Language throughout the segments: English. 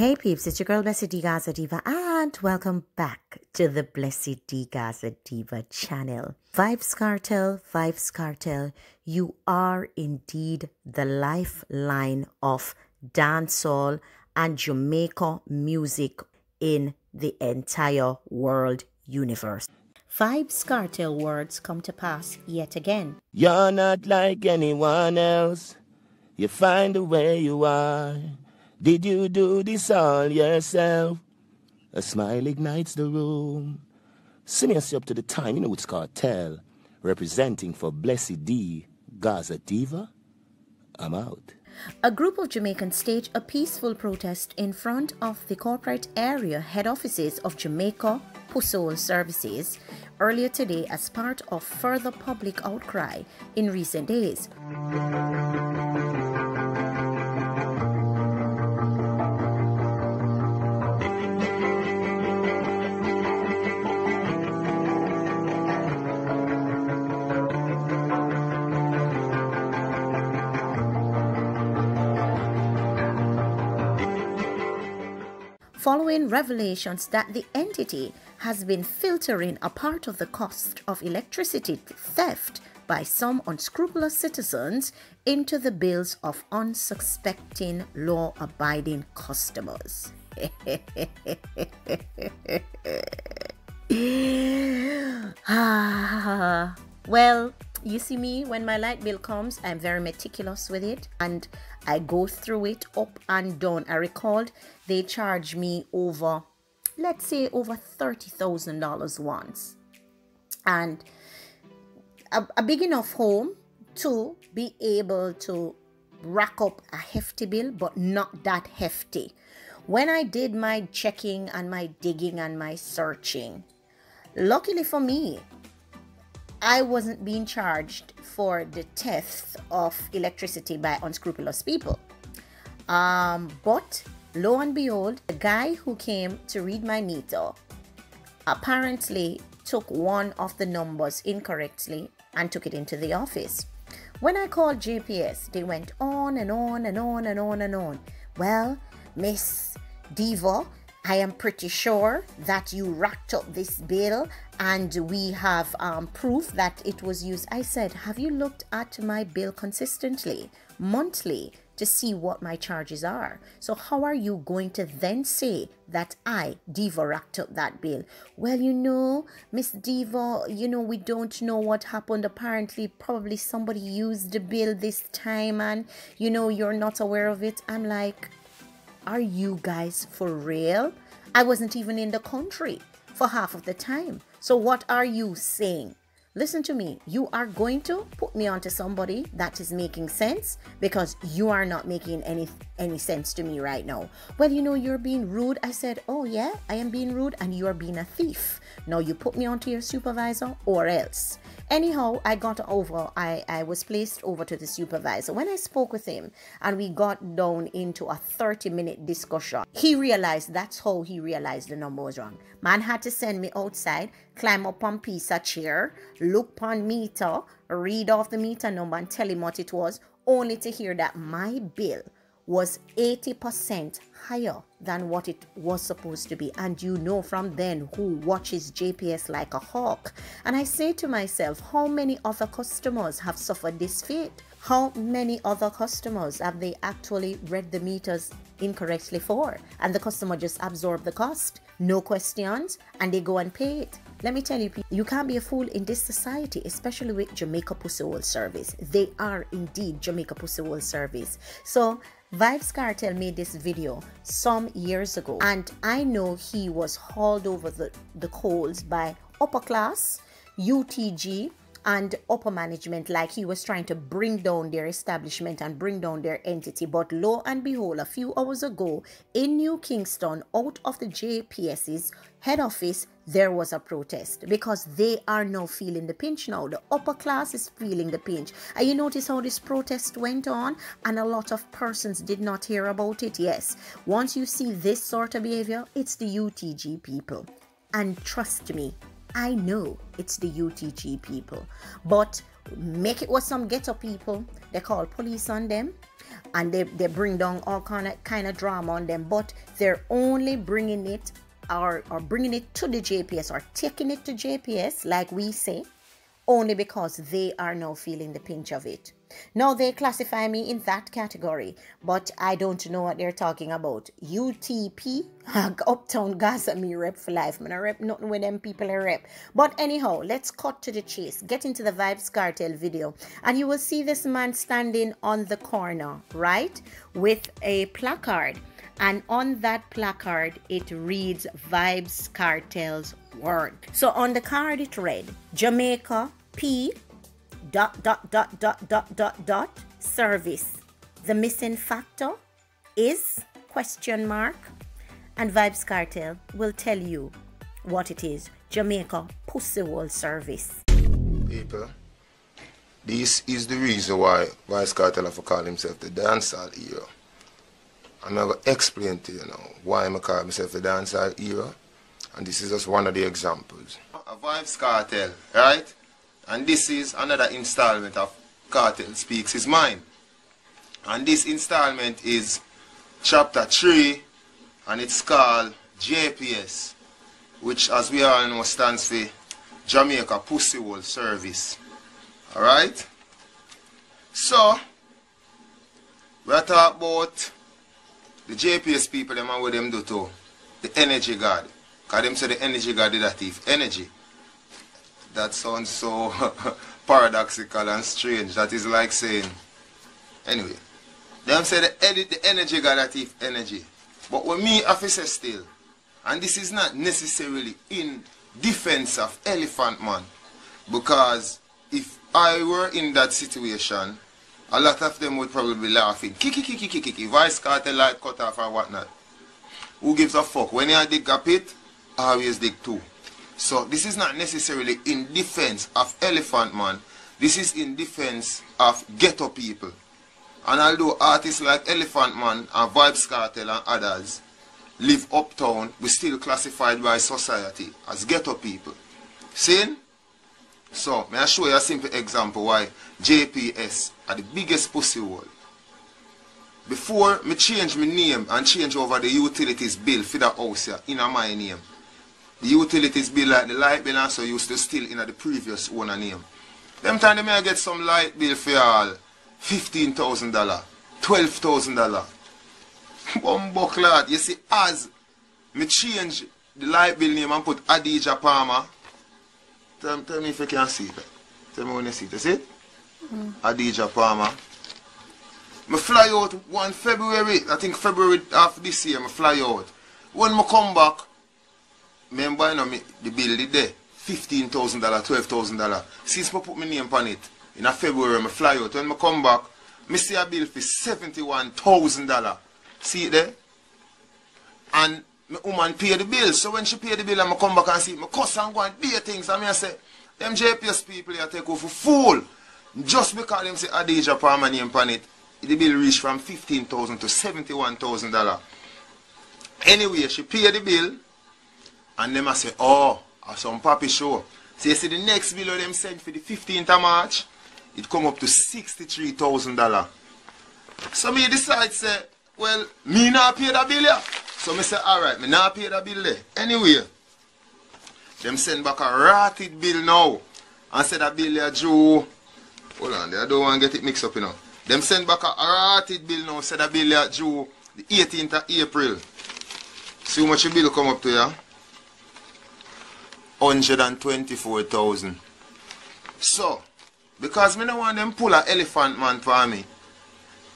Hey peeps, it's your girl Blessed D Gaza Diva and welcome back to the Blessed D Gaza Diva channel. Vybz Kartel, Vybz Kartel, you are indeed the lifeline of dancehall and Jamaica music in the entire world universe. Vybz Kartel words come to pass yet again. You're not like anyone else. You find the way you are. Did you do this all yourself? A smile ignites the room. Us up to the time, you know it's Kartel, representing for Blessed D, Gaza Diva. I'm out. A group of Jamaicans staged a peaceful protest in front of the corporate area head offices of Jamaica Public Services earlier today as part of further public outcry in recent days. Following revelations that the entity has been filtering a part of the cost of electricity theft by some unscrupulous citizens into the bills of unsuspecting law abiding customers. Ah, well, you see me when my light bill comes i'm very meticulous with it and i go through it up and down. I recalled they charged me over let's say over $30000 once. And a, a big enough home to be able to rack up a hefty bill but not that hefty. When i did my checking and my digging and my searching luckily for me I wasn't being charged for the theft of electricity by unscrupulous people. Um, but lo and behold, the guy who came to read my meter apparently took one of the numbers incorrectly and took it into the office. When I called JPS, they went on and on and on and on and on. Well, Miss Diva, I am pretty sure that you racked up this bill and we have um, proof that it was used. I said, Have you looked at my bill consistently, monthly, to see what my charges are? So, how are you going to then say that I, Diva, racked up that bill? Well, you know, Miss Diva, you know, we don't know what happened. Apparently, probably somebody used the bill this time and, you know, you're not aware of it. I'm like, are you guys for real? I wasn't even in the country for half of the time. So, what are you saying? Listen to me. You are going to put me onto somebody that is making sense because you are not making any any sense to me right now. Well, you know you're being rude. I said, "Oh yeah, I am being rude and you are being a thief." Now you put me onto your supervisor or else. Anyhow, I got over. I I was placed over to the supervisor. When I spoke with him and we got down into a 30-minute discussion, he realized that's how he realized the number was wrong. Man had to send me outside, climb up on piece of chair, look on meter, read off the meter number and tell him what it was, only to hear that my bill was 80% higher than what it was supposed to be. And you know from then who watches JPS like a hawk. And I say to myself, how many other customers have suffered this fate? How many other customers have they actually read the meters incorrectly for? And the customer just absorbed the cost, no questions, and they go and pay it. Let me tell you, you can't be a fool in this society, especially with Jamaica Pussy World Service. They are indeed Jamaica Pussy World Service. So Vybz Kartel made this video some years ago, and I know he was hauled over the, the coals by upper class, UTG, and upper management like he was trying to bring down their establishment and bring down their entity. But lo and behold, a few hours ago in New Kingston, out of the JPS's head office, there was a protest because they are now feeling the pinch now. The upper class is feeling the pinch. And you notice how this protest went on and a lot of persons did not hear about it. Yes, once you see this sort of behavior, it's the UTG people. And trust me, I know it's the UTG people, but make it with some ghetto people. They call police on them. and they, they bring down all kind of kind of drama on them but they're only bringing it or, or bringing it to the jps or taking it to jps like we say only because they are now feeling the pinch of it now they classify me in that category, but I don't know what they're talking about. UTP, Uptown Gaza, me rep for life. Man, I rep nothing with them people I rep. But anyhow, let's cut to the chase. Get into the Vybz Kartel video, and you will see this man standing on the corner, right, with a placard. And on that placard, it reads Vybz Kartel's word. So on the card, it read Jamaica P dot dot dot dot dot dot dot service. The missing factor is question mark and Vybz Kartel will tell you what it is. Jamaica Pussy Wall Service. People, this is the reason why Vybz Kartel have to call himself the dancehall hero. I'm going to explain to you now why I'm call myself the dancehall hero. And this is just one of the examples. A Vybz Kartel, right? And this is another installment of Kartel Speaks His Mind. And this installment is chapter 3 and it's called JPS, which as we all know stands for Jamaica Pussy World Service. Alright? So, we're talking about the JPS people them and what them do to the energy god. Because them say the energy god did that thief energy that sounds so paradoxical and strange. That is like saying, anyway, them say the, the energy if energy. But when me officer still, and this is not necessarily in defense of Elephant Man, because if I were in that situation, a lot of them would probably be laughing. Kiki, kiki, kiki, kiki. Vybz Kartel light cut off or whatnot. Who gives a fuck? When you dig a pit, I always dig two. So this is not necessarily in defense of Elephant Man. This is in defense of ghetto people. And although artists like Elephant Man and Vybz Kartel and others live uptown, we still classified by society as ghetto people. See? So, may I show you a simple example why JPS are the biggest pussy hole. Before me change my name and change over the utilities bill for the house here in my name, the utilities bill like the light bill and so used to still in the previous owner name. Them time they may get some light bill for all $15,000, $12,000. Bumbo lad, you see as me change the light bill name and put Adidja Palmer. Tell, tell me if you can see that. Tell me when you see it. You see it? Mm. Adidja Palmer. Me fly out one February, I think February of this year, me fly out. When me come back, remember you know, me, the bill did there. $15,000, $12,000. Since I put my name on it, in a February, I fly out. When I come back, I see a bill for $71,000. See it there? And my woman pay the bill. So when she pay the bill, I come back and see my cousin go and do things. And I say, them JPS people here take off for fool. Just because them say Adidja Palmer name on it, the bill reached from 15,000 to $71,000. Anyway, she pay the bill. And them I say, oh, I some papi show. So you see the next bill them sent for the 15th of March, it come up to $63,000. So me decide say, well, me not pay that bill yeah. So me say, alright, me not pay that bill there. Anyway, them send back a rotted bill now. And say that bill there due. Hold on, I don't want to get it mixed up, you know. Them send back a rotted bill now, say that bill there due the 18th of April. See how much the bill come up to, yeah? 124,000. So, because me don't want them pull a elephant man for me,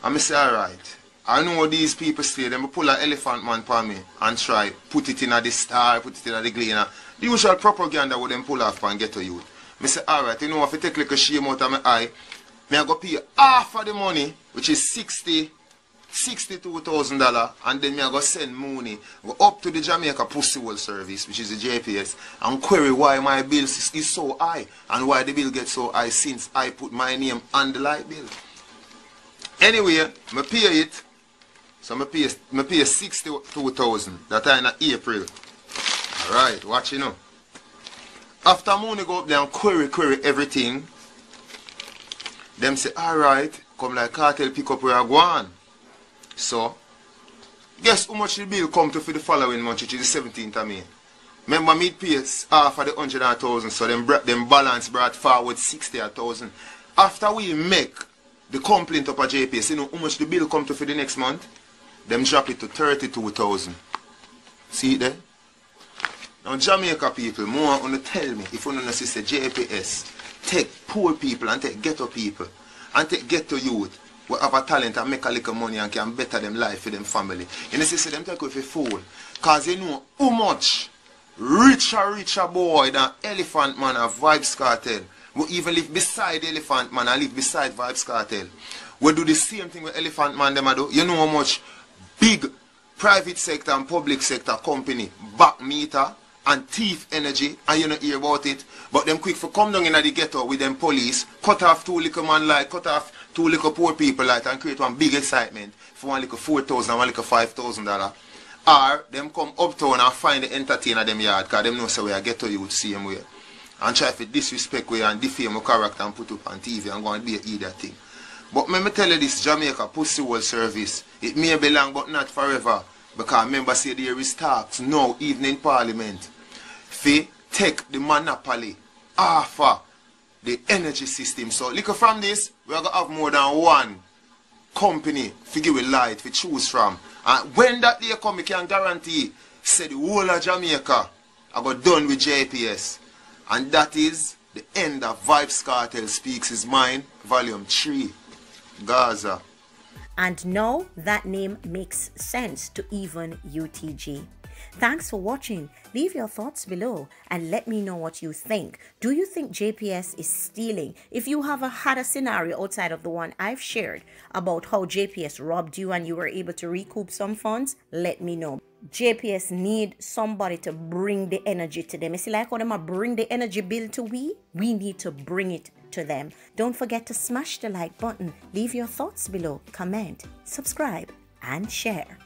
I say alright. I know these people say them pull a elephant man for me and try put it in a the star, put it in a the gleaner. Uh, the usual propaganda would them pull off and get to you. Me say alright, you know if you take like a shame out of my eye, me I go pay half of the money, which is 60 $62,000 and then me I go send money go up to the Jamaica Pussy Hole Service which is the JPS and query why my bill is, so high and why the bill gets so high since I put my name on the light bill. Anyway, me pay it so me pay, me pay 62,000 that in April. Alright, watch you know. After money go up there and query, query everything, them say, alright, come like cartel pick up where I go on. So, guess how much the bill come to for the following month, which is the 17th of May. Remember me pays half of the 100,000, so them, them balance brought forward 60,000. After we make the complaint up at JPS, you know how much the bill come to for the next month? Them drop it to 32,000. See it there? Now Jamaica people, more to tell me, if you to see JPS, take poor people and take ghetto people and take ghetto youth who have a talent and make a little money and can better them life for them family. You know, see, them take with a fool. Because they know how much richer, richer boy than Elephant Man of Vybz Kartel. We even live beside Elephant Man and live beside Vybz Kartel. We do the same thing with Elephant Man them do. You know how much big private sector and public sector company back meter and thief energy and you don't hear about it. But them quick for come down in the ghetto with them police, cut off two little man like, cut off two little poor people like and create one big excitement for one little four thousand and one little five thousand dollar. Or them come uptown and find the entertainer them yard because them know so we are ghetto youth same way. And try to disrespect we and defame our character and put up on TV and go and be a idiot thing. But let me tell you this Jamaica Pussy World Service, it may belong but not forever. Because remember say there is talks now evening parliament fi take the monopoly off the energy system. So look from this, we're to have more than one company figure a light to choose from. And when that day come, we can guarantee, say the whole of Jamaica I got done with JPS. And that is the end of Vybz Kartel Speaks His Mind, Volume 3, Gaza. And now that name makes sense to even UTG. Thanks for watching. Leave your thoughts below and let me know what you think. Do you think JPS is stealing? If you have a, had a scenario outside of the one I've shared about how JPS robbed you and you were able to recoup some funds, let me know. JPS need somebody to bring the energy to them. See like how them bring the energy bill to we? We need to bring it to them. Don't forget to smash the like button. Leave your thoughts below, comment, subscribe, and share.